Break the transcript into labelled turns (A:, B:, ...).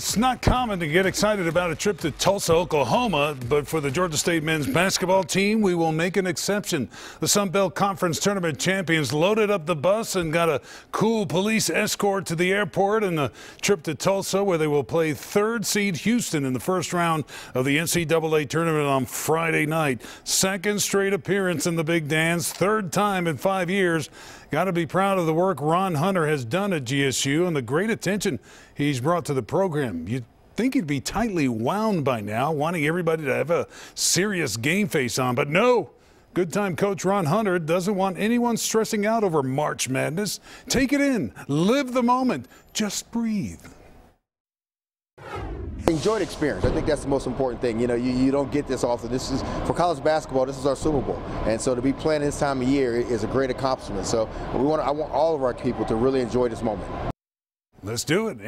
A: It's not common to get excited about a trip to Tulsa, Oklahoma, but for the Georgia State men's basketball team, we will make an exception. The Sun Belt Conference Tournament champions loaded up the bus and got a cool police escort to the airport and a trip to Tulsa, where they will play third seed Houston in the first round of the NCAA tournament on Friday night. Second straight appearance in the Big Dance, third time in five years. Got to be proud of the work Ron Hunter has done at GSU and the great attention he's brought to the program. You'd think he'd be tightly wound by now, wanting everybody to have a serious game face on, but no. Good time coach Ron Hunter doesn't want anyone stressing out over March Madness. Take it in, live the moment, just breathe.
B: Enjoy the experience. I think that's the most important thing. You know, you, you don't get this often. This is for college basketball. This is our Super Bowl, and so to be playing this time of year is a great accomplishment. So we want I want all of our people to really enjoy this moment.
A: Let's do it. And